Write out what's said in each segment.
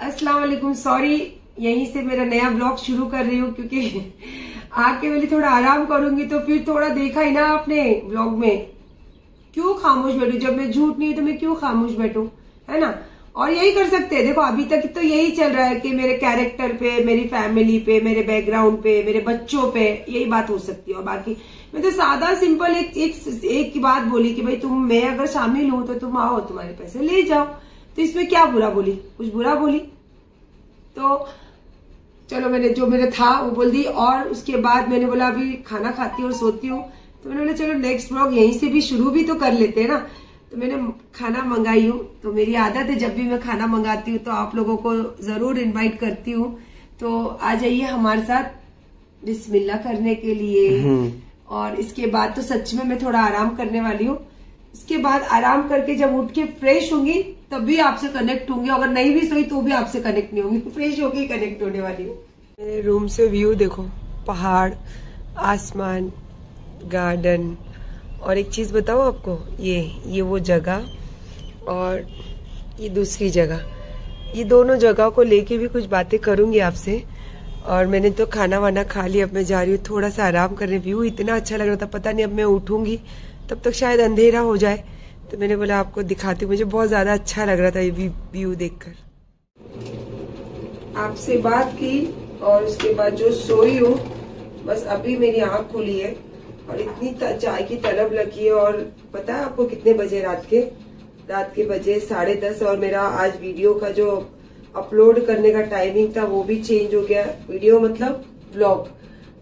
अस्सलाम वालेकुम सॉरी यहीं से मेरा नया ब्लॉग शुरू कर रही हूँ क्योंकि आके वाली थोड़ा आराम करूँगी तो फिर थोड़ा देखा ही ना आपने ब्लॉग में। क्यों खामोश बैठू? जब मैं झूठ नहीं तो मैं क्यों खामोश बैठू? है ना? और यही कर सकते हैं। देखो, अभी तक तो यही चल रहा है कि मेरे कैरेक्टर पे, मेरी फैमिली पे, मेरे बैकग्राउंड पे, मेरे बच्चों पे यही बात हो सकती है। और बाकी, मैं तो सादा सिंपल एक एक एक बात बोली कि भाई तुम, मैं अगर शामिल हूँ तो तुम आओ, तुम्हारे पैसे ले जाओ। तो इसमें क्या बुरा बोली? कुछ बुरा बोली? तो चलो मैंने जो मेरे था वो बोल दी। और उसके बाद मैंने बोला अभी खाना खाती हूँ और सोती हूँ। तो मैंने बोला चलो नेक्स्ट ब्लॉग यहीं से भी शुरू भी तो कर लेते हैं ना। तो मैंने खाना मंगाई हूँ। तो मेरी आदत है जब भी मैं खाना मंगाती हूँ तो आप लोगों को ज़रूर इनवाइट करती हूँ। तो आ जाइए हमारे साथ बिस्मिल्लाह करने के लिए। और इसके बाद तो सच में मैं थोड़ा आराम करने वाली हूँ। इसके बाद आराम करके जब उठ के फ्रेश होंगी, तब भी आपसे कनेक्ट होंगी अगर नहीं भी सोई तो भी आपसे कनेक्ट नहीं होंगी। फ्रेश होके कनेक्ट होने वाली हूँ। रूम से व्यू देखो, पहाड़, आसमान गार्डन और एक चीज़ बताओ आपको, ये ये वो जगह, और ये दूसरी जगह। ये दोनों जगह को लेके भी कुछ बातें करूँगी आपसे। और मैंने तो खाना वाना खा लिया, अब मैं जा रही हूँ, थोड़ा सा आराम करने। व्यू इतना अच्छा लग रहा था, पता नहीं अब मैं उठूँगी। तब तक शायद अंधेरा हो जाए। तो मैंने बोला, आपको दिखाती मुझे बहुत ज़्यादा अच्छा लग रहा था ये व्यू देखकर। आपसे बात की और उसके बाद जो सोई हूँ, बस अभी मेरी आँख खुली है और इतनी चाय की तलब लगी है और पता है आपको कितने बजे रात के? रात के बजे साढ़े दस और मेरा आज वीडियो का जो अपलोड करने का टाइमिंग था, वो भी चेंज हो गया। वीडियो मतलब ब्लॉग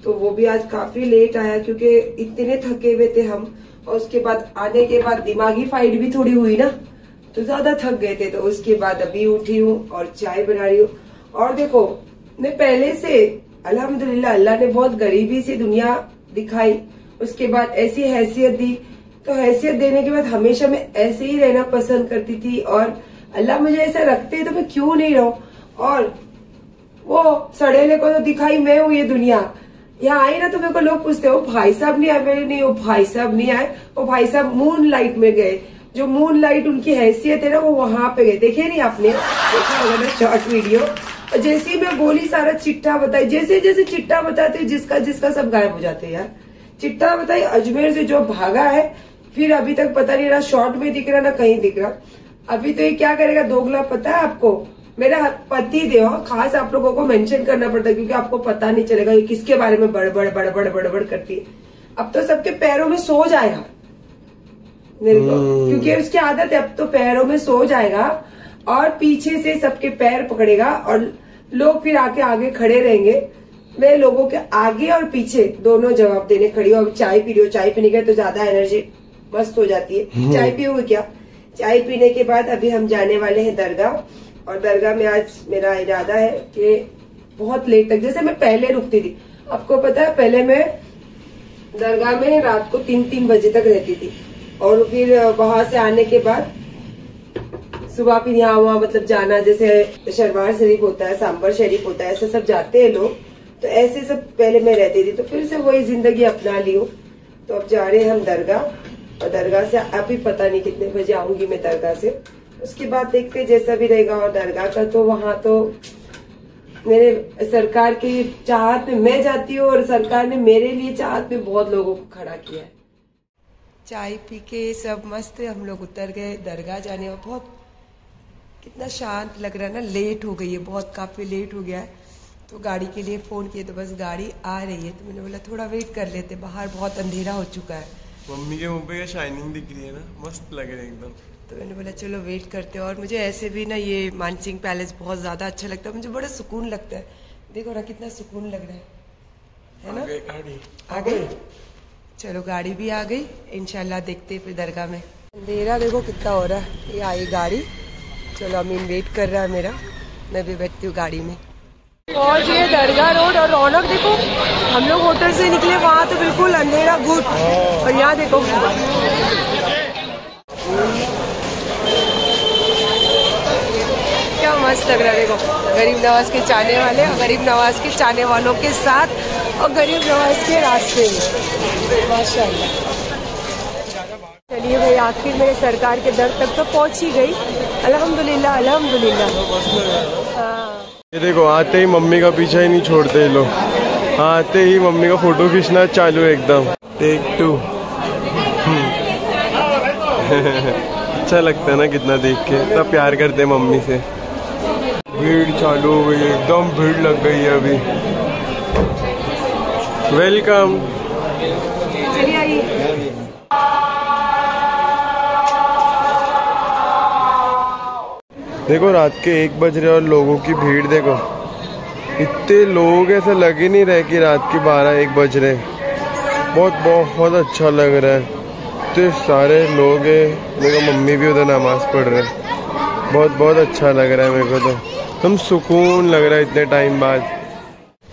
तो वो भी आज काफ़ी लेट आया क्योंकि इतने थके हुए थे हम। और उसके बाद आने के बाद दिमागी फाइट भी थोड़ी हुई ना तो ज़्यादा थक गए थे तो उसके बाद अभी उठी हूँ और चाय बना रही हूँ। और देखो, मैं पहले से, अल्हम्दुलिल्लाह, अल्लाह ने बहुत गरीबी से दुनिया दिखाई, उसके बाद ऐसी हैसियत दी तो हैसियत देने के बाद हमेशा मैं ऐसे ही रहना पसंद करती थी, और अल्लाह मुझे ऐसा रखते तो मैं क्यों नहीं रहूँ? और वो सड़ेले को तो दिखाई मैं हूँ ये दुनिया यहाँ आई ना तो मेरे को लोग पूछते हो भाई साहब नहीं आए? मेरे नहीं वो भाई साहब नहीं आए। वो भाई साहब मून लाइट में गए। जो मून लाइट उनकी हैसियत है ना, वो वहाँ पे गए। देखे नहीं आपने? देखा होगा ना शॉर्ट वीडियो और जैसे ही मैं बोली, सारा चिट्ठा बताई, जैसे जैसे चिट्ठा बताते जिसका जिसका सब गायब हो जाते यार। चिट्ठा बताई, अजमेर से जो भागा है, फिर अभी तक पता नहीं रहा शॉर्ट में दिख रहा, ना कहीं दिख रहा। अभी तो ये क्या करेगा, दोगला पता है आपको? मेरा पति देव खास आप लोगों को मेंशन करना पड़ता है क्योंकि आपको पता नहीं चलेगा ये किसके बारे में बड़बड़ बड़बड़ बड़बड़ करती है। अब तो सबके पैरों में सो जाएगा। मेरे को हम्म। क्योंकि उसकी आदत है अब तो पैरों में सो जाएगा और पीछे से सबके पैर पकड़ेगा और लोग फिर आके आगे खड़े रहेंगे। मैं लोगों के आगे और पीछे दोनों जवाब देने खड़ी हूँ। अब चाय पी रही हो चाय पीने के तो ज़्यादा एनर्जी मस्त हो जाती है। हम्म। चाय पियोगे क्या? चाय पीने के बाद अभी हम जाने वाले हैं दरगाह। और दरगाह में आज मेरा इरादा है कि बहुत लेट तक, जैसे मैं पहले रुकती थी। आपको पता है, पहले मैं दरगाह में रात को तीन तीन बजे तक रहती थी। और फिर वहाँ से आने के बाद सुबह फिर यहाँ वहाँ मतलब जाना, जैसे शरवार शरीफ होता है सांबर शरीफ होता है, ऐसे सब जाते हैं लोग। तो ऐसे सब पहले मैं रहती थी तो फिर से वही ज़िंदगी अपना ली हूँ। तो अब जा रहे हैं हम दरगाह, और दरगाह से अभी पता नहीं कितने बजे आऊँगी मैं दरगाह से। उसके बाद देखते जैसा भी रहेगा और दरगाह का। तो वहाँ तो मेरे सरकार की चाहत में मैं जाती हूँ और सरकार ने मेरे लिए चाहत में बहुत लोगों को खड़ा किया है। चाय पी के सब मस्त हम लोग उतर गए दरगाह जाने में बहुत कितना शांत लग रहा है ना लेट हो गई है बहुत काफ़ी लेट हो गया है। तो गाड़ी के लिए फ़ोन किए तो बस गाड़ी आ रही है। तो मैंने बोला थोड़ा वेट कर लेते बाहर बहुत अंधेरा हो चुका है। मम्मी के मुँह पे शाइनिंग दिख रही है ना मस्त लग रही है एकदम। तो मैंने बोला चलो वेट करते हैं। और मुझे ऐसे भी ना ये मानसिंह पैलेस बहुत ज़्यादा अच्छा लगता है। मुझे बड़ा सुकून लगता है। देखो ना कितना सुकून लग रहा है। है ना? गाड़ी। आ गई चलो गाड़ी भी आ गई। इनशाला देखते फिर दरगाह में। अंधेरा देखो कितना हो रहा है। ये आई गाड़ी। चलो अमीन वेट कर रहा है मेरा। मैं भी बैठती हूँ गाड़ी में। और ये दरगाह रोड और रौनक देखो। हम लोग होटल से निकले वहाँ तो बिल्कुल अंधेरा गुट और यहाँ देखो। मस्त लग रहा है। देखो गरीब नवाज़ के चाहने वाले और गरीब नवाज़ के चाहने वालों के साथ और गरीब नवाज़ के रास्ते में। माशा चलिए भाई आखिर मेरे सरकार के दर तक तो पहुँच ही गई। अल्हम्दुलिल्लाह अल्हम्दुलिल्लाह। हाँ। ये देखो आते ही मम्मी का पीछा ही नहीं छोड़ते ये लोग। आते ही मम्मी का फ़ोटो खींचना चालू है एकदम। टेक टू अच्छा लगता है ना कितना देख के इतना प्यार करते हैं मम्मी से। भीड़ चालू हो गई है एकदम भीड़ लग गई है अभी। वेलकम देखो रात के एक बज रहे और लोगों की भीड़ देखो। इतने लोग ऐसे लग ही नहीं रहे कि रात के बारह एक बज रहे बहुत बहुत अच्छा लग रहा है। इतने सारे लोग हैं। देखो मम्मी भी उधर नमाज़ पढ़ रहे हैं। बहुत बहुत अच्छा लग रहा है मेरे को तो। हम सुकून लग रहा है इतने टाइम बाद।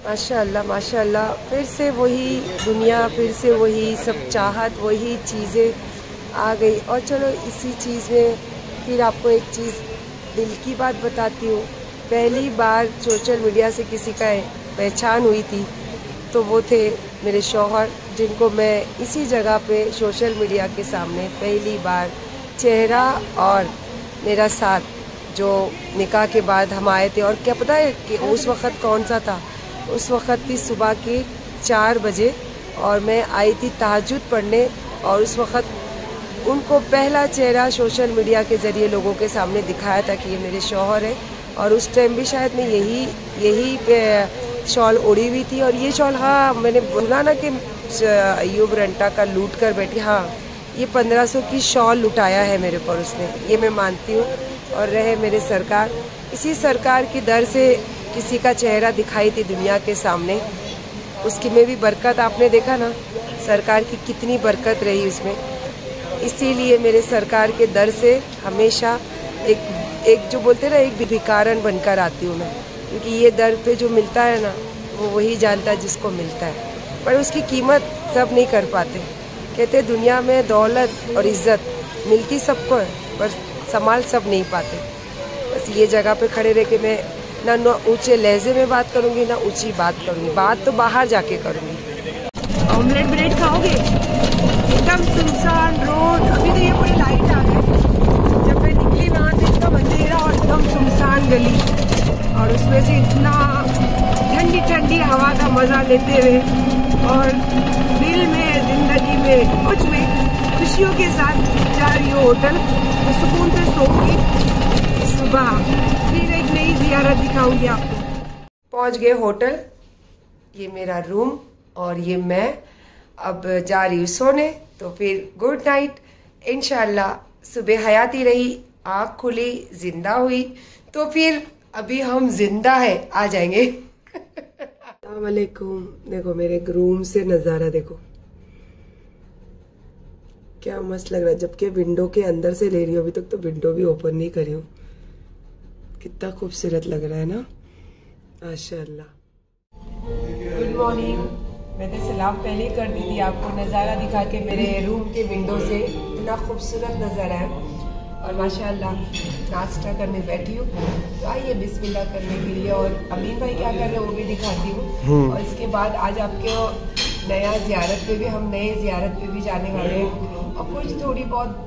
माशाल्लाह माशाल्लाह। फिर से वही दुनिया, फिर से वही सब चाहत, वही चीज़ें आ गई। और चलो, इसी चीज़ में फिर आपको एक चीज़ दिल की बात बताती हूँ। पहली बार सोशल मीडिया से किसी का पहचान हुई थी तो वो थे मेरे शौहर, जिनको मैं इसी जगह पे सोशल मीडिया के सामने पहली बार चेहरा और मेरा साथ जो निकाह के बाद हम आए थे और क्या पता है कि उस वक़्त कौन सा था। उस वक़्त थी सुबह के चार बजे और मैं आई थी तहजद पढ़ने और उस वक़्त उनको पहला चेहरा सोशल मीडिया के ज़रिए लोगों के सामने दिखाया था कि ये मेरे शौहर है और उस टाइम भी शायद मैं यही यही शॉल उड़ी हुई थी और ये शॉल हाँ मैंने बोला ना कि अयूब रंटा का लूट कर बैठी हाँ ये पंद्रह सौ की शॉल लुटाया है मेरे पर उसने, ये मैं मानती हूँ। और रहे मेरे सरकार। इसी सरकार की दर से किसी का चेहरा दिखाई थी दुनिया के सामने, उसकी में भी बरकत आपने देखा ना, सरकार की कितनी बरकत रही उसमें। इसीलिए मेरे सरकार के दर से हमेशा एक एक जो बोलते ना, एक भिकारण बनकर आती हूँ मैं। क्योंकि ये दर पे जो मिलता है ना, वो वही जानता है जिसको मिलता है। पर उसकी कीमत सब नहीं कर पाते। कहते दुनिया में दौलत और इज़्ज़त मिलती सबको है, पर संभाल सब नहीं पाते। बस ये जगह पे खड़े रह के मैं ना ना ऊँचे लहजे में बात करूँगी, ना ऊँची बात करूँगी। बात तो बाहर जाके करूँगी। ऑमलेट ब्रेड खाओगे? एकदम सुनसान रोड अभी तो ये पूरी लाइट आ गई। जब मैं निकली वहाँ से इतना अंधेरा और एकदम सुनसान गली। और उसमें से इतना ठंडी ठंडी हवा का मज़ा लेते हुए और दिल में, ज़िंदगी में, कुछ में खुशियों के साथ जा रही हो होटल। सुकून से सोऊँगी सुबह। फिर एक नई जियारत दिखाऊँगी आपको। पहुँच गए होटल। ये मेरा रूम और ये मैं। अब जा रही हूँ सोने। तो फिर गुड नाइट। इनशाला सुबह हयाती रही। आँख खुली ज़िंदा हुई। तो फिर अभी हम ज़िंदा है। आ जाएँगे। वालेकुम देखो मेरे रूम से नज़ारा देखो। क्या मस्त लग रहा है जबकि विंडो के अंदर से ले रही हूँ अभी तक तो विंडो भी ओपन नहीं करी हूँ। कितना खूबसूरत लग रहा है ना? माशाल्लाह। गुड मॉर्निंग मैंने सलाम पहले ही कर दी थी आपको नज़ारा दिखा के मेरे रूम के विंडो से। इतना खूबसूरत नज़ारा है। और माशाल्लाह नाश्ता करने बैठी हूँ। तो आइए बिस्मिल्लाह करने के लिए। और अमीन भाई क्या कर रहे हैं वो भी दिखाती हूँ। और इसके बाद आज आपके नया जियारत पे भी हम नए जियारत पे भी जाने वाले हैं। और कुछ थोड़ी बहुत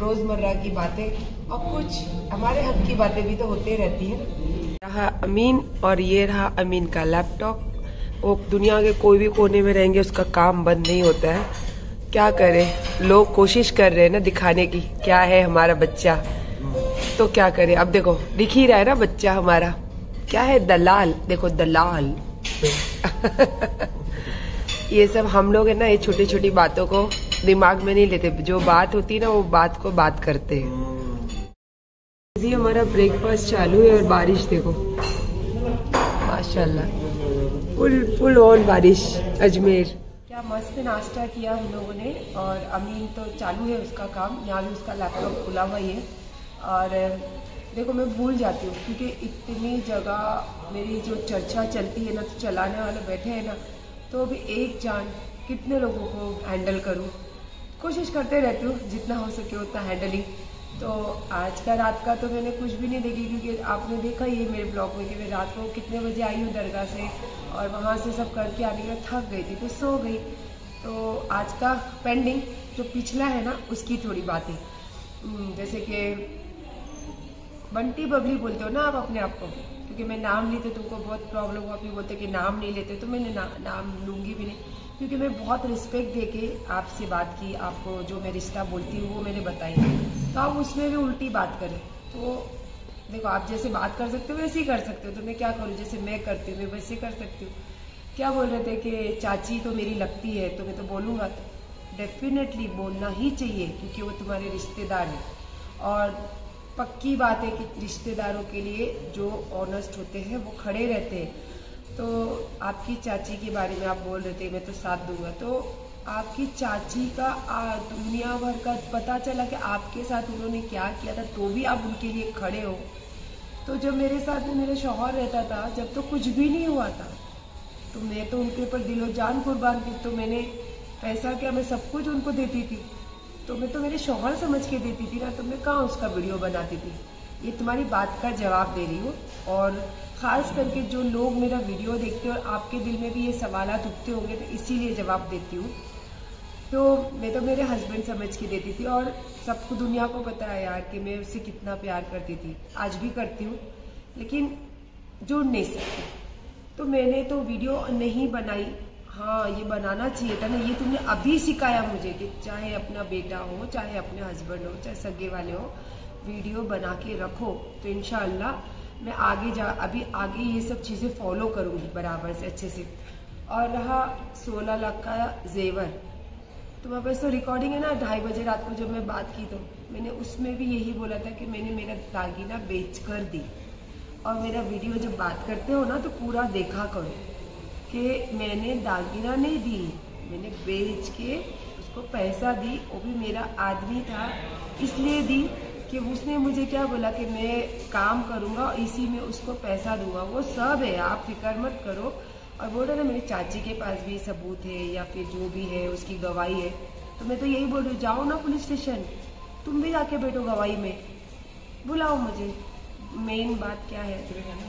रोज़मर्रा की बातें और कुछ हमारे हक की बातें भी तो होते रहती हैं। रहा अमीन और ये रहा अमीन का लैपटॉप। वो दुनिया के कोई भी कोने में रहेंगे, उसका काम बंद नहीं होता है। क्या करें? लोग कोशिश कर रहे हैं ना दिखाने की, क्या है हमारा बच्चा? तो क्या करें? अब देखो, दिख ही रहा है ना बच्चा हमारा। क्या है दलाल? देखो, दलाल। ये सब हम लोग है ना, ये छोटी छोटी बातों को दिमाग में नहीं लेते। जो बात होती है ना, वो बात को बात करते हैं। अभी हमारा ब्रेकफास्ट चालू है और बारिश देखो। माशाल्लाह। फुल फुल ऑन बारिश, अजमेर। क्या मस्त नाश्ता किया हम लोगों ने और अमीन तो चालू है उसका काम। यहाँ भी उसका लैपटॉप खुला हुआ ही है। और, देखो, मैं भूल जाती हूँ क्योंकि इतनी जगह मेरी जो चर्चा चलती है ना तो चलाने वाले बैठे हैं ना तो अभी एक जान कितने लोगों को हैंडल करूँ? कोशिश करते रहती हूँ जितना हो सके उतना हैंडलिंग तो आज का रात का तो मैंने कुछ भी नहीं देखी क्योंकि आपने देखा ही मेरे ब्लॉग में कि मैं रात को कितने बजे आई हूँ दरगाह से और वहाँ से सब करके आने में थक गई थी तो सो गई। तो आज का पेंडिंग जो पिछला है ना उसकी थोड़ी बातें। जैसे कि बंटी बबली बोलते हो ना आप अपने आप को? क्योंकि मैं नाम ली तो तुमको बहुत प्रॉब्लम हुआ फिर बोलते कि नाम नहीं लेते तो मैंने ना, नाम लूँगी भी नहीं। क्योंकि मैं बहुत रिस्पेक्ट दे के आपसे बात की, आपको जो मैं रिश्ता बोलती हूँ, वो मैंने बताई। तो आप उसमें भी उल्टी बात करें। तो देखो, आप जैसे बात कर सकते हो, वैसे ही कर सकते हो। तो मैं क्या करूँ? जैसे मैं करती हूँ, मैं वैसे कर सकती हूँ। क्या बोल रहे थे कि चाची तो मेरी लगती है तो मैं तो बोलूँगा तो डेफिनेटली बोलना ही चाहिए, क्योंकि वो तुम्हारे रिश्तेदार हैं। और पक्की बात है कि रिश्तेदारों के लिए जो ऑनेस्ट होते हैं, वो खड़े रहते हैं। तो आपकी चाची के बारे में आप बोल रहे थे, मैं तो साथ दूँगा। तो आपकी चाची का दुनिया भर का पता चला कि आपके साथ उन्होंने क्या किया था तो भी आप उनके लिए खड़े हो। तो जब मेरे साथ में मेरे शौहर रहता था, जब तो कुछ भी नहीं हुआ था तो मैं तो उनके ऊपर दिलो जान कुर्बान की तो मैंने पैसा क्या मैं सब कुछ उनको देती थी। तो मैं तो मेरे शौहर समझ के देती थी ना तो मैं कहाँ उसका वीडियो बनाती थी? ये तुम्हारी बात का जवाब दे रही हूँ। और ख़ास करके जो लोग मेरा वीडियो देखते हैं और आपके दिल में भी ये सवाल उठते होंगे तो इसीलिए जवाब देती हूँ। तो मैं तो मेरे हस्बैंड समझ के देती थी और सबको दुनिया को पता है यार कि मैं उससे कितना प्यार करती थी। आज भी करती हूँ, लेकिन जुड़ नहीं सकती। तो मैंने तो वीडियो नहीं बनाई। हाँ ये बनाना चाहिए था ना, ये तुमने अभी सिखाया मुझे कि चाहे अपना बेटा हो, चाहे अपने हस्बैंड हो, चाहे सगे वाले हो वीडियो बना के रखो तो इनशाला मैं आगे जा, अभी आगे ये सब चीज़ें फॉलो करूँगी बराबर से, अच्छे से। और रहा सोलह लाख का जेवर। तुम्हारे बस तो रिकॉर्डिंग है ना, ढाई बजे रात को जब मैं बात की तो मैंने उसमें भी यही बोला था कि मैंने मेरा दागीना बेच कर दी। और मेरा वीडियो जब बात करते हो ना तो पूरा देखा करो कि मैंने दागीना नहीं दी, मैंने बेच के उसको पैसा दी, वो भी मेरा आदमी था, इसलिए दी। कि उसने मुझे क्या बोला कि मैं काम करूँगा और इसी में उसको पैसा दूँगा। वो सब है, आप फ़िक्र मत करो। और बोल रहे ना, मेरी चाची के पास भी सबूत है या फिर जो भी है, उसकी गवाही है। तो मैं तो यही बोल रही हूँ, जाओ ना पुलिस स्टेशन। तुम भी जाके बैठो गवाही में। बुलाओ मुझे। मेन बात क्या है?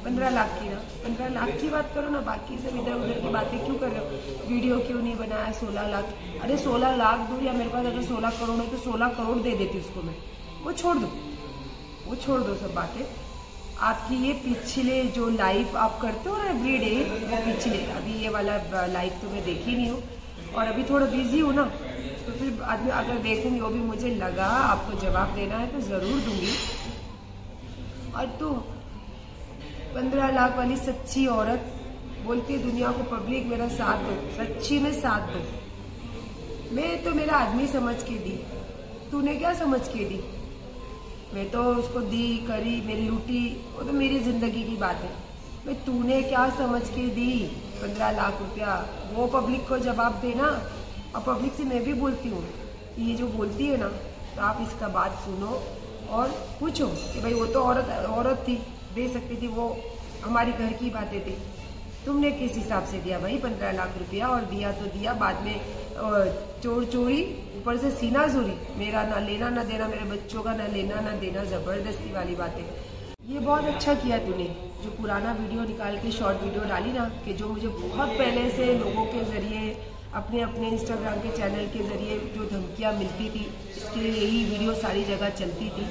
पंद्रह लाख की ना। पंद्रह लाख की बात करो ना, बाकी सब इधर उधर की बातें क्यों कर रहे हो? वीडियो क्यों नहीं बनाया? सोलह लाख। अरे सोलह लाख दो या मेरे पास अगर सोलह करोड़ है तो सोलह करोड़ दे देती उसको मैं। वो छोड़ दो। वो छोड़ दो सब बातें। आपकी ये पिछले जो लाइफ आप करते हो ना एवरी डे वो पिछले। अभी ये वाला लाइफ तो मैं देखी नहीं हूँ। और अभी थोड़ा बिज़ी हूँ ना तो फिर आदमी अगर देखूँगी, वो भी मुझे लगा, आपको जवाब देना है तो ज़रूर दूँगी। और तू पंद्रह लाख वाली सच्ची औरत बोलती है, दुनिया को पब्लिक मेरा साथ दो, सच्ची में साथ दो। मैं तो मेरा आदमी समझ के दी। तूने क्या समझ के दी? मैं तो उसको दी, करी, मेरी लूटी, वो तो मेरी ज़िंदगी की बात है। मैं तूने क्या समझ के दी पंद्रह लाख रुपया? वो पब्लिक को जवाब देना। और पब्लिक से मैं भी बोलती हूँ ये जो बोलती है ना तो आप इसका बात सुनो और पूछो कि भाई वो तो औरत औरत थी, दे सकती थी वो हमारी घर की बातें थी। तुमने किस हिसाब से दिया? भाई पंद्रह लाख रुपया और दिया तो दिया। बाद में चोर चोरी, ऊपर से सीना जोरी। मेरा ना लेना, ना देना, मेरे बच्चों का ना लेना, ना देना, ज़बरदस्ती वाली बातें। ये बहुत अच्छा किया तूने, जो पुराना वीडियो निकाल के, शॉर्ट वीडियो डाली ना, कि जो मुझे बहुत पहले से लोगों के ज़रिए, अपने अपने इंस्टाग्राम के चैनल के ज़रिए जो धमकियाँ मिलती थी, इसके लिए यही वीडियो सारी जगह चलती थी।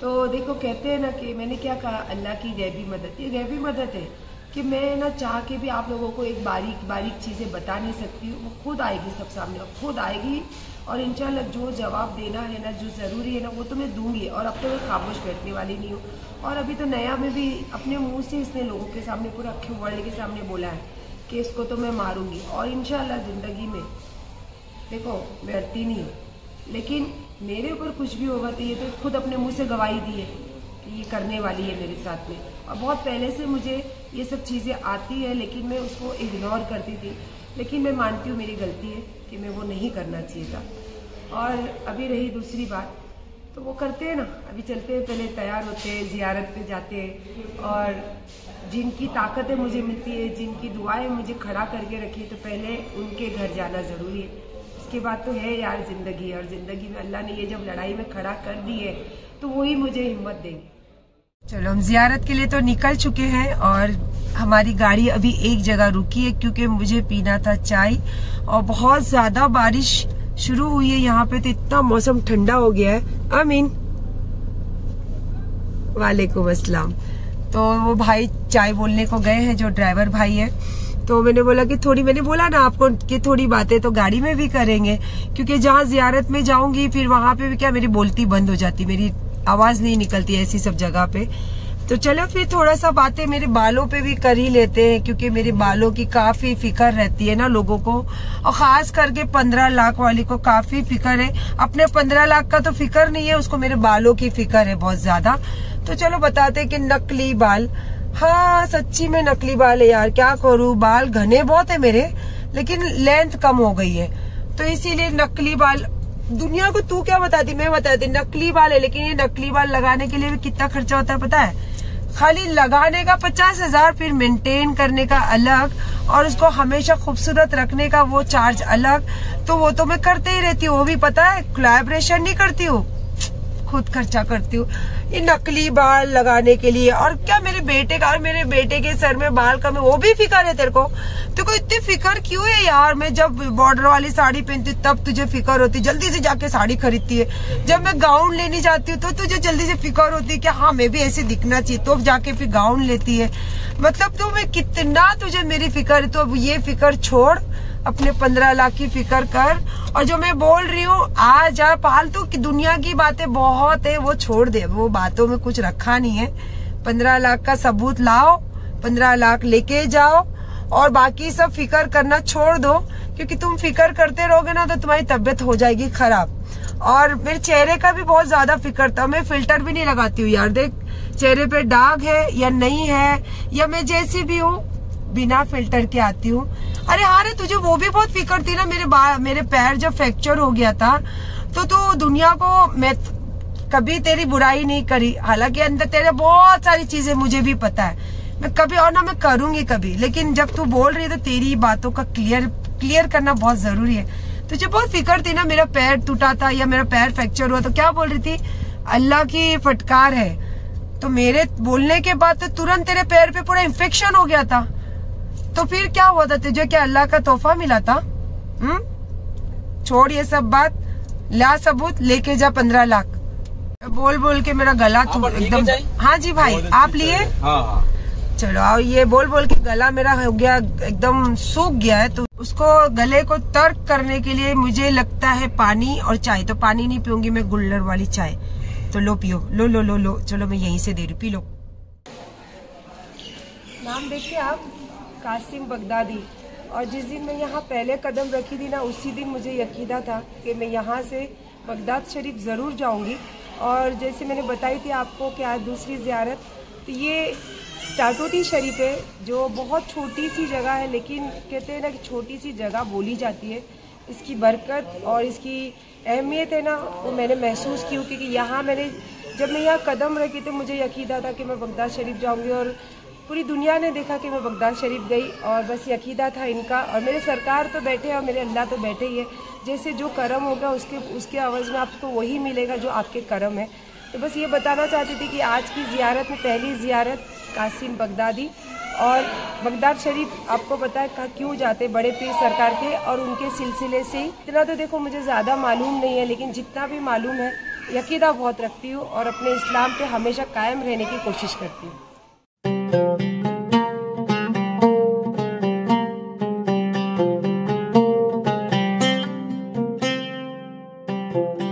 तो देखो, कहते हैं ना कि मैंने क्या कहा? अल्लाह की गैबी मदद। ये गैबी मदद है। कि मैं ना चाह के भी आप लोगों को एक बारीक बारीक चीज़ें बता नहीं सकती वो खुद आएगी सब सामने और खुद आएगी और इंशाल्लाह जो जवाब देना है ना, जो ज़रूरी है ना, वो तो मैं दूँगी और अब तो मैं खामोश बैठने वाली नहीं हूँ। और अभी तो नया में भी अपने मुँह से इसने लोगों के सामने पूरा अखे वर्ल्ड के सामने बोला है कि इसको तो मैं मारूँगी और इनशाला ज़िंदगी में, देखो डरती नहीं लेकिन मेरे ऊपर कुछ भी होगा तो ये तो खुद अपने मुँह से गवाही दी है कि ये करने वाली है मेरे साथ में। और बहुत पहले से मुझे ये सब चीज़ें आती है, लेकिन मैं उसको इग्नोर करती थी। लेकिन मैं मानती हूँ मेरी गलती है कि मैं वो नहीं करना चाहिए था। और अभी रही दूसरी बात तो वो करते हैं ना, अभी चलते हैं, पहले तैयार होते हैं, जियारत पे जाते हैं। और जिनकी ताकतें मुझे मिलती है, जिनकी दुआएँ मुझे खड़ा करके रखी है तो पहले उनके घर जाना ज़रूरी है। उसके बाद तो है यार ज़िंदगी, और ज़िंदगी में अल्लाह ने ये जब लड़ाई में खड़ा कर दी है तो वही मुझे हिम्मत देंगे। चलो, हम जियारत के लिए तो निकल चुके हैं और हमारी गाड़ी अभी एक जगह रुकी है क्योंकि मुझे पीना था चाय और बहुत ज़्यादा बारिश शुरू हुई है। यहाँ पे तो इतना मौसम ठंडा हो गया है। अमीन। वालेकुम अस्सलाम। तो वो भाई चाय बोलने को गए हैं, जो ड्राइवर भाई है। तो मैंने बोला कि थोड़ी, मैंने बोला ना आपको कि थोड़ी बातें तो गाड़ी में भी करेंगे, क्योंकि जहाँ जियारत में जाऊँगी, फिर वहाँ पे भी क्या मेरी बोलती बंद हो जाती, मेरी आवाज़ नहीं निकलती ऐसी सब जगह पे। तो चलो फिर थोड़ा सा बातें मेरे बालों पे भी कर ही लेते हैं, क्योंकि मेरे बालों की काफ़ी फ़िक्र रहती है ना लोगों को। और खास करके पंद्रह लाख वाली को काफ़ी फ़िक्र है। अपने पंद्रह लाख का तो फ़िक्र नहीं है, उसको मेरे बालों की फ़िक्र है बहुत ज़्यादा। तो चलो बताते कि नकली बाल। हाँ सच्ची में नकली बाल है यार, क्या करूँ? बाल घने बहुत है मेरे, लेकिन लेंथ कम हो गई है। तो इसीलिए नकली बाल दुनिया को तू क्या बताती? मैं बताती, नकली बाल है, लेकिन ये नकली बाल लगाने के लिए भी कितना खर्चा होता है पता है? खाली लगाने का पचास हज़ार, फिर मेंटेन करने का अलग, और उसको हमेशा खूबसूरत रखने का वो चार्ज अलग तो वो तो मैं करते ही रहती हूँ। वो भी पता है कोलैबोरेशन नहीं करती हूँ। खुद खर्चा करती हूँ। ये नकली बाल लगाने के लिए और क्या मेरे बेटे का और मेरे बेटे के सर में बाल कम है, वो भी फिकर है तेरे को? तेरे को इतनी फिकर क्यों है यार? मैं जब बॉर्डर वाली साड़ी पहनती तब तुझे फिकर होती जल्दी से जाके साड़ी खरीदती है। जब मैं गाउन लेने जाती हूँ तो तुझे जल्दी से फिकर होती है कि हाँ मैं भी ऐसे दिखना चाहिए तो जाके फिर गाउन लेती है। मतलब तो मैं कितना तुझे मेरी फिकर है तो अब ये फिकर छोड़। अपने पंद्रह लाख की फ़िक्र कर। और जो मैं बोल रही हूँ आ जा फालतू की दुनिया की बातें बहुत है, वो छोड़ दे। वो बातों में कुछ रखा नहीं है। पंद्रह लाख का सबूत लाओ, पंद्रह लाख लेके जाओ, और बाकी सब फ़िक्र करना छोड़ दो, क्योंकि तुम फ़िक्र करते रहोगे ना तो तुम्हारी तबीयत हो जाएगी खराब। और मेरे चेहरे का भी बहुत ज़्यादा फ़िक्र था। मैं फ़िल्टर भी नहीं लगाती हूँ, यार। देख, चेहरे पे दाग है या नहीं है, या मैं जैसी भी हूँ बिना फ़िल्टर के आती हूँ। अरे हाँ तुझे वो भी बहुत फ़िक्र थी ना, मेरे मेरे पैर जब फ्रैक्चर हो गया था तो तू तो दुनिया को, मैं कभी तेरी बुराई नहीं करी। हालाँकि अंदर तेरे बहुत सारी चीज़ें मुझे भी पता है। मैं कभी और ना मैं करूँगी कभी, लेकिन जब तू बोल रही है तो तेरी बातों का क्लियर क्लियर करना बहुत ज़रूरी है। तुझे बहुत फ़िक्र थी ना, मेरा पैर टूटा था या मेरा पैर फ्रैक्चर हुआ तो क्या बोल रही थी? अल्लाह की फटकार है। तो मेरे बोलने के बाद तो तुरंत तेरे पैर पे पूरा इन्फेक्शन हो गया था। तो फिर क्या हुआ था तुझे? क्या अल्लाह का तोहफा मिला था? हम्म? छोड़ ये सब बात। ला सबूत लेके जा पंद्रह लाख। बोल बोल के मेरा गला एकदम हाँ जी भाई आप लिए? हाँ, हाँ। चलो और ये बोल बोल के गला मेरा हो गया एकदम सूख गया है। तो उसको गले को तर्क करने के लिए मुझे लगता है पानी और चाय। तो पानी नहीं पीऊँगी मैं गुल्लर वाली चाय। तो लो पियो। लो लो लो लो। चलो मैं यहीं से दे रही पी लो। नाम देखिए आप। Qasim Baghdadi. और जिस दिन मैं यहाँ पहले कदम रखी थी ना, उसी दिन मुझे यकीदा था कि मैं यहाँ से बगदाद शरीफ ज़रूर जाऊँगी। और जैसे मैंने बताई थी आपको कि आज दूसरी ज़्यारत तो ये टाटोटी शरीफ है, जो बहुत छोटी सी जगह है, लेकिन कहते हैं ना कि छोटी सी जगह बोली जाती है। इसकी बरकत और इसकी अहमियत है ना, वो मैंने महसूस की, क्योंकि यहाँ मैंने, जब मैं यहाँ कदम रखी तो मुझे यकीदा था कि मैं बगदाद शरीफ जाऊँगी। और पूरी दुनिया ने देखा कि मैं बगदाद शरीफ गई और बस यकीदा था इनका। और मेरे सरकार तो बैठे और मेरे अल्लाह तो बैठे ही है। जैसे जो करम होगा उसके उसके आवाज़ में आपको वही मिलेगा जो आपके करम है। तो बस ये बताना चाहती थी कि आज की ज़ियारत में पहली ज़ियारत कासिम बगदादी और बगदाद शरीफ, आपको पता है क्यों जाते बड़े पीर सरकार के और उनके सिलसिले से इतना तो देखो मुझे ज़्यादा मालूम नहीं है, लेकिन जितना भी मालूम है, यकीदा बहुत रखती हूँ और अपने इस्लाम पे हमेशा कायम रहने की कोशिश करती हूँ। जल्दी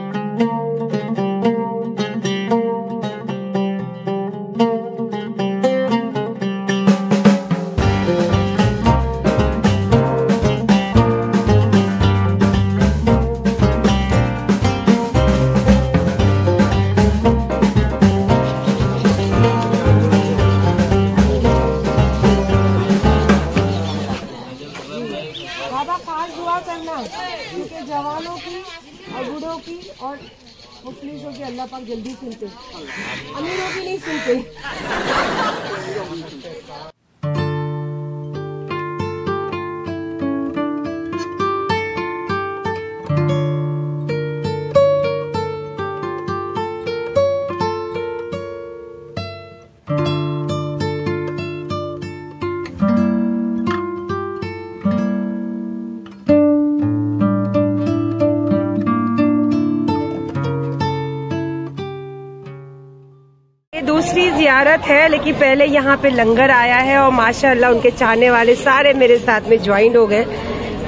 जियारत है, लेकिन पहले यहाँ पे लंगर आया है और माशाल्लाह उनके चाहने वाले सारे मेरे साथ में ज्वाइन हो गए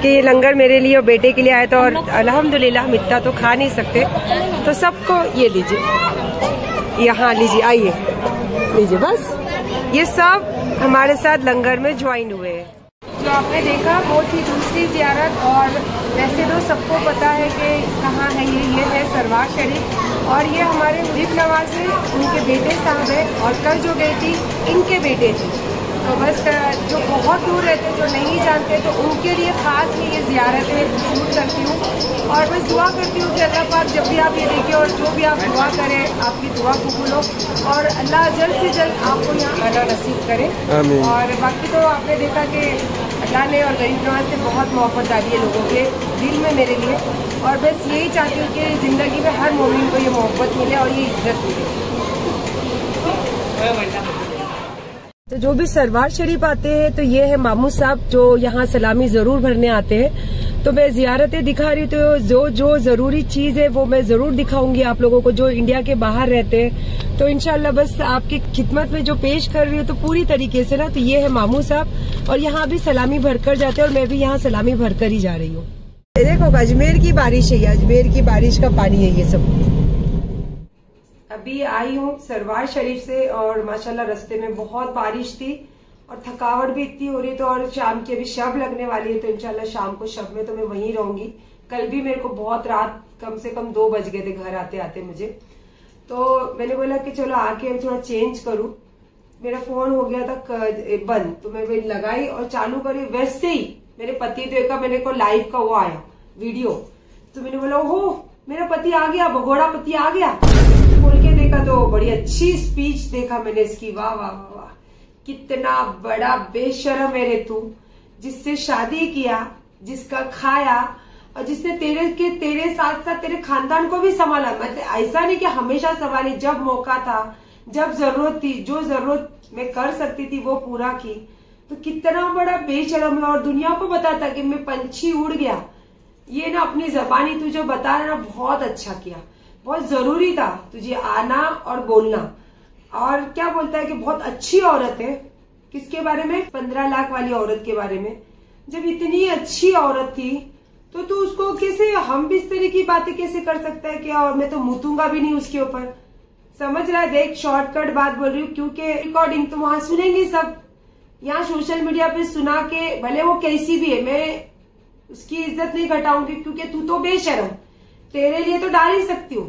कि ये लंगर मेरे लिए और बेटे के लिए आया था और अल्हम्दुलिल्लाह हम इतना तो खा नहीं सकते। तो सबको ये लीजिए, यहाँ लीजिए, आइए, लीजिए, बस। ये सब हमारे साथ लंगर में ज्वाइन हुए हैं। जो आपने देखा वो थी दूसरी जियारत और वैसे तो सबको पता है कि कहाँ है ये ये है सरवार शरीफ। और ये हमारे मुजीब नवाज़ है उनके बेटे साहब है और कल जो गई थी इनके बेटे थे। तो बस जो बहुत दूर रहते जो नहीं जानते तो उनके लिए ख़ास मैं ये ज़ियारतें शूट करती हूँ। और बस दुआ करती हूँ कि अल्लाह पाक जब भी आप ये देखें और जो भी आप दुआ करें आपकी दुआ कबूल हो। और अल्लाह जल्द से जल्द आपको यहाँ अल्लाह नसीब करे। और बाकी तो आपने देखा कि अल्लाह ने और गरीब नवाज़ ने बहुत मोहब्बत डाली है लोगों के दिल में मेरे लिए। और बस यही चाहती हूँ कि ज़िंदगी में हर मोमिन को ये मोहब्बत मिले और ये इज़्ज़त मिले। तो जो भी सरवार शरीफ आते हैं तो ये है मामू साहब जो यहाँ सलामी ज़रूर भरने आते हैं। तो मैं जियारतें दिखा रही तो जो जो ज़रूरी चीज़ है वो मैं ज़रूर दिखाऊँगी आप लोगों को जो इंडिया के बाहर रहते हैं। तो इनशाला बस आपकी खिदमत में जो पेश कर रही हूँ तो पूरी तरीके से ना तो ये है मामू साहब और यहाँ भी सलामी भरकर जाते हैं और मैं भी यहाँ सलामी भरकर ही जा रही हूँ। देखो अजमेर की बारिश है अजमेर की बारिश का पानी है ये सब। अभी आई हूँ सरवार शरीफ से और माशाल्लाह रास्ते में बहुत बारिश थी। और थकावट भी इतनी हो रही तो और शाम की अभी शब लगने वाली है तो इंशाल्लाह शाम को शब में तो मैं वहीं रहूँगी। कल भी मेरे को बहुत रात कम से कम दो बज गए थे घर आते आते मुझे। तो मैंने बोला कि चलो आके थोड़ा चेंज करूँ। मेरा फ़ोन हो गया था बंद तो मैं लगाई और चालू करी। वैसे ही मेरे पति देव का मेरे को लाइव का वो आया वीडियो तो मैंने बोला हो मेरा पति आ गया, भगोड़ा पति आ गया। खोल के देखा तो बड़ी अच्छी स्पीच देखा मैंने इसकी। वाह वाह। कितना बड़ा बेशरम मेरे तू, जिससे शादी किया, जिसका खाया, और जिसने तेरे के तेरे साथ साथ तेरे खानदान को भी संभाला। मतलब ऐसा नहीं कि हमेशा संभाली, जब मौका था, जब ज़रूरत थी, जो ज़रूरत मैं कर सकती थी वो पूरा की। तो कितना बड़ा बेशरम है, और दुनिया को बताता कि मैं पंछी उड़ गया। ये ना अपनी जबानी तुझे बता रहा ना बहुत अच्छा किया। बहुत ज़रूरी था तुझे आना और बोलना। और क्या बोलता है कि बहुत अच्छी औरत है। किसके बारे में? पंद्रह लाख वाली औरत के बारे में। जब इतनी अच्छी औरत थी तो तू उसको कैसे, हम भी इस तरह की बातें कैसे कर सकता है क्या और मैं तो मुतूँगा भी नहीं उसके ऊपर? समझ रहा है? देख शॉर्टकट बात बोल रही हूँ, क्योंकि रिकॉर्डिंग तो वहाँ सुनेंगे सब। यहाँ सोशल मीडिया पे सुना के, भले वो कैसी भी है, मैं उसकी इज़्ज़त नहीं घटाऊँगी, क्योंकि तू तो बेशरम। तेरे लिए तो डाल ही सकती हूँ।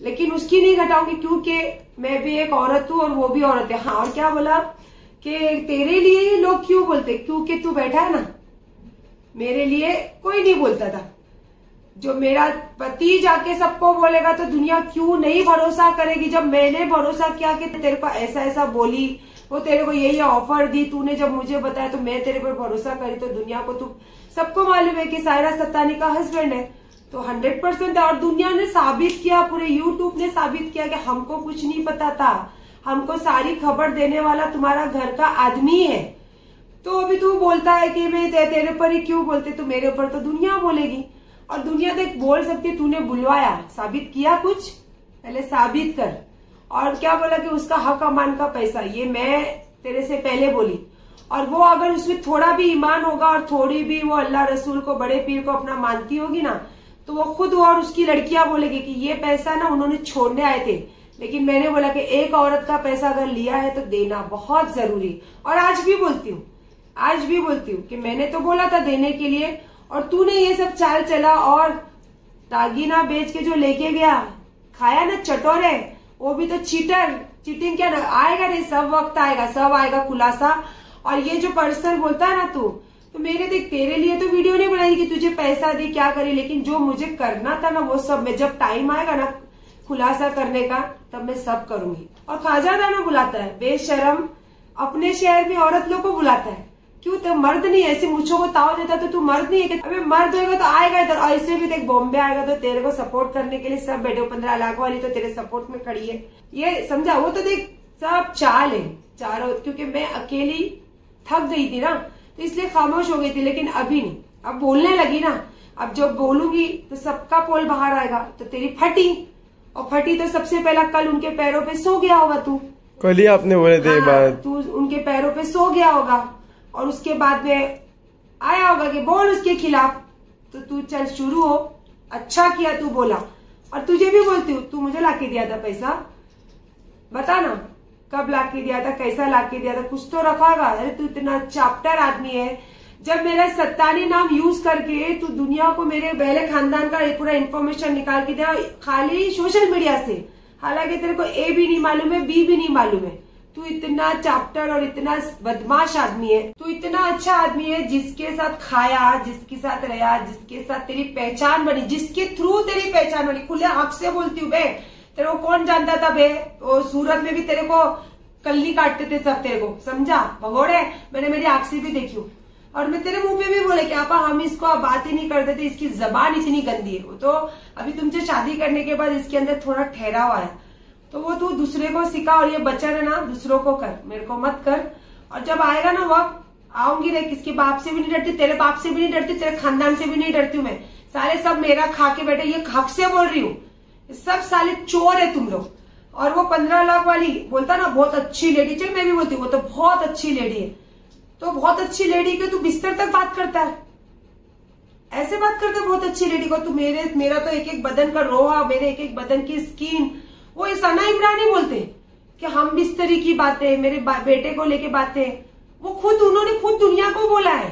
लेकिन उसकी नहीं घटाऊँगी, क्योंकि मैं भी एक औरत हूँ और वो भी औरत है। हाँ और क्या बोला? कि तेरे लिए लोग क्यों बोलते? क्योंकि तू बैठा है ना। मेरे लिए कोई नहीं बोलता था। जो मेरा पति जाके सबको बोलेगा तो दुनिया क्यों नहीं भरोसा करेगी? जब मैंने भरोसा किया कि तेरे को ऐसा ऐसा बोली, वो तेरे को यही ऑफ़र दी, तूने जब मुझे बताया तो मैं तेरे पर भरोसा करी तो दुनिया को तू, सबको मालूम है कि सायरा सत्तानी का हस्बैंड है। तो हंड्रेड परसेंट और दुनिया ने साबित किया पूरे यूट्यूब ने साबित किया कि हमको कुछ नहीं पता था। हमको सारी खबर देने वाला तुम्हारा घर का आदमी है। तो अभी तू बोलता है कि मैं ते, तेरे पर ही क्यों बोलते? तो मेरे ऊपर तो दुनिया बोलेगी। और दुनिया देख बोल सकती तूने बुलवाया। साबित किया कुछ? पहले साबित कर। और क्या बोला कि उसका हक अमान का पैसा? ये मैं तेरे से पहले बोली। और वो अगर उसमें थोड़ा भी ईमान होगा और थोड़ी भी वो अल्लाह रसूल को बड़े पीर को अपना मानती होगी ना तो वो खुद और उसकी लड़कियाँ बोलेगी कि ये पैसा ना उन्होंने छोड़ने आए थे। लेकिन मैंने बोला कि एक औरत का पैसा अगर लिया है तो देना बहुत ज़रूरी। और आज भी बोलती हूँ, आज भी बोलती हूँ कि मैंने तो बोला था देने के लिए, और तूने ये सब चाल चला और तागीना बेच के जो लेके गया, खाया ना चटोरे वो भी तो चीटर चीटिंग क्या आएगा नहीं, सब वक्त आएगा, सब आएगा खुलासा। और ये जो पर्सन बोलता है ना तू तो मेरे देख, तेरे लिए तो वीडियो नहीं बनाई कि तुझे पैसा दे, क्या करे, लेकिन जो मुझे करना था ना, वो सब मैं, जब टाइम आएगा ना खुलासा करने का, तब मैं सब करूँगी। और खाजा दाना बुलाता है, बेशरम, अपने शहर में औरत लोग को बुलाता है। क्यों तो मर्द नहीं ऐसे मुझो को ताव देता तो तू मर्द नहीं है अबे मर्द होगा तो आएगा इधर, और ऐसे भी देख, बॉम्बे आएगा तो तेरे को सपोर्ट करने के लिए सब बैठे हो पंद्रह लाख वाली तो तेरे सपोर्ट में खड़ी है। ये समझा, वो तो देख, सब चाल है, चारों, क्योंकि मैं अकेली थक गई थी ना तो इसलिए खामोश हो गई थी लेकिन अभी नहीं। अब बोलने लगी ना अब जब बोलूँगी तो सबका पोल बाहर आएगा तो तेरी फटी। और फटी तो सबसे पहला कल उनके पैरों पे सो गया होगा तू। कल ही आपने बोले थे हाँ, तू उनके पैरों पे सो गया होगा और उसके बाद में आया होगा कि बोल उसके खिलाफ। तो तू चल शुरू हो। अच्छा किया तू बोला। और तुझे भी बोलती हूँ तू मुझे लाके दिया था पैसा। बता ना। कब ला के दिया था, कैसा ला के दिया था, कुछ तो रखा होगा। अरे तू इतना चैप्टर आदमी है। जब मेरा सत्तानी नाम यूज़ करके तू दुनिया को मेरे पहले खानदान का पूरा इन्फॉर्मेशन निकाल के दिया खाली सोशल मीडिया से। हालाँकि तेरे को ए भी नहीं मालूम है बी भी नहीं मालूम है। तू इतना चैप्टर और इतना बदमाश आदमी है। तू इतना अच्छा आदमी है जिसके साथ खाया, जिसके साथ रहा, जिसके साथ तेरी पहचान बनी, जिसके थ्रू तेरी पहचान बनी। खुले आँख से बोलती हूँ, बे। तेरे को कौन जानता था बे? वो सूरत में भी तेरे को कल्ली काटते थे सब तेरे को। समझा? भगोड़े मैंने मेरी आँख से भी देखी और मैं तेरे मुँह पे भी बोले कि, आपा, हम इसको अब बात ही नहीं कर देते इसकी जबान इतनी गंदी है। वो तो अभी तुमसे शादी करने के बाद इसके अंदर थोड़ा ठहराव आया तो वो तू दूसरे को सिखा और ये बच्चा है ना दूसरों को कर। मेरे को मत कर। और जब आएगा ना वक्त, आऊँगी रे, किसके बाप से भी नहीं डरती, तेरे बाप से भी नहीं डरती, तेरे खानदान से भी नहीं डरती हूँ मैं। सारे सब मेरा खा के बैठे, ये हक से बोल रही हूँ। सब साले चोर है तुम लोग। और वो पंद्रह लाख वाली, बोलता ना, बहुत अच्छी लेडी चल मैं भी बोलती हूँ, वो तो बहुत अच्छी लेडी है। तो बहुत अच्छी लेडी के तू बिस्तर तक बात करता है। ऐसे बात करते बहुत अच्छी लेडी को। तू मेरे, मेरा तो एक एक बदन का रोहा, मेरे एक एक बदन की स्किन वो सना इमरानी बोलते कि हम बिस्तरी की बातें, मेरे बेटे को लेके बातें। वो खुद, उन्होंने खुद दुनिया को बोला है।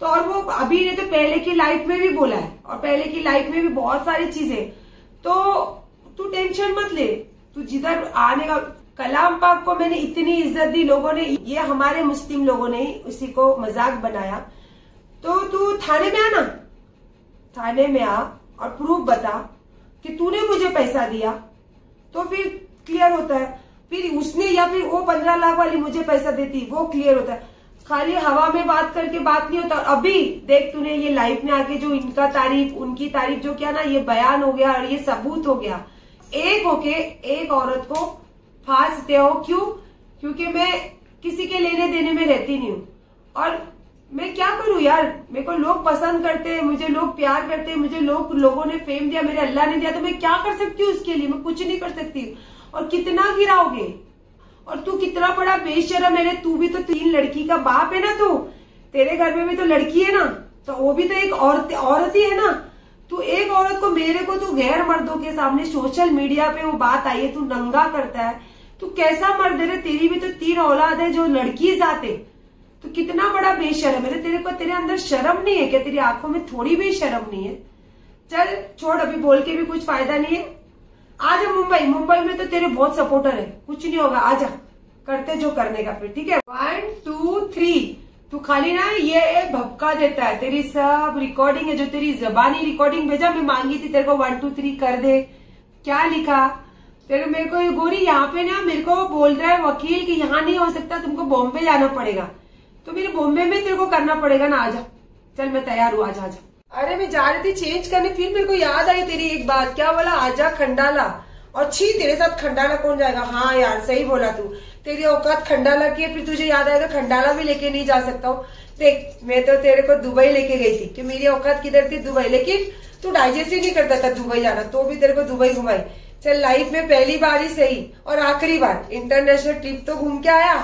तो और वो अभी ने तो पहले की लाइफ में भी बोला है। और पहले की लाइफ में भी बहुत सारी चीज़ें। तो तू टेंशन मत ले। तू जिधर आने का कलाम पाक को मैंने इतनी इज़्ज़त दी, लोगों ने ये हमारे मुस्लिम लोगों ने उसी को मज़ाक बनाया। तो तू थाने में आना। थाने में आ और प्रूफ बता कि तूने मुझे पैसा दिया। तो फिर क्लियर होता है। फिर उसने या फिर वो पंद्रह लाख वाली मुझे पैसा देती, वो क्लियर होता है। खाली हवा में बात करके बात नहीं होता। अभी देख तूने ये लाइफ में आके जो इनका तारीफ़, उनकी तारीफ़ जो किया ना, ये बयान हो गया और ये सबूत हो गया। एक होके एक औरत को फांसते हो। क्यों? क्योंकि मैं किसी के लेने देने में रहती नहीं हूँ। और मैं क्या करूँ यार? मेरे को लोग पसंद करते हैं, मुझे लोग प्यार करते हैं, मुझे लोग, लोगों ने फेम दिया, मेरे अल्लाह ने दिया तो मैं क्या कर सकती हूँ उसके लिए? मैं कुछ नहीं कर सकती। और कितना गिराओगे? और तू कितना बड़ा बेशरम है तू भी तो तीन लड़की का बाप है ना तू। तेरे घर में भी तो लड़की है ना तो वो भी तो एक औरत औरत ही है ना। तू एक औरत को, मेरे को तू गैर मर्दों के सामने सोशल मीडिया पे वो बात आई है, तू नंगा करता है। तू कैसा मर्द है तेरी भी तो तीन औलाद है जो लड़की जाते तो कितना बड़ा बेशरम है तेरे को तेरे अंदर शर्म नहीं है क्या? तेरी आँखों में थोड़ी भी शर्म नहीं है? चल, छोड़, अभी बोल के भी कुछ फ़ायदा नहीं है। आजा मुंबई मुंबई में तो तेरे बहुत सपोर्टर है। कुछ नहीं होगा, आजा। करते जो करने का फिर, ठीक है? वन टू थ्री तू खाली ना, ये भपका देता है। तेरी सब रिकॉर्डिंग है, जो तेरी जबानी रिकॉर्डिंग भेजा, मैं मांगी थी तेरे को वन टू थ्री कर दे। क्या लिखा? तेरे, मेरे को ये गोरी यहाँ पे ना, मेरे को बोल रहा है वकील कि यहाँ नहीं हो सकता, तुमको बॉम्बे जाना पड़ेगा। तो मेरे बॉम्बे में तेरे को करना पड़ेगा ना, आजा। चल, मैं तैयार हूँ, आजा आजा। अरे मैं जा रही थी चेंज करने, फिर मेरे को याद आई तेरी एक बात क्या बोला? आजा खंडाला। और छी, तेरे साथ खंडाला कौन जाएगा? हाँ यार, सही बोला तू। तेरी औकात खंडाला की है, फिर तुझे याद आएगा, खंडाला भी लेके नहीं जा सकता हूँ। देख, मैं तो तेरे को दुबई लेके गई थी। कि मेरी औकात किधर थी? दुबई। लेकिन तू डाइजेस्ट ही नहीं करता था दुबई जाना तो भी तेरे को दुबई घुमाई। चल लाइफ में पहली बार ही सही। और आखिरी बार इंटरनेशनल ट्रिप तो घूम के आया।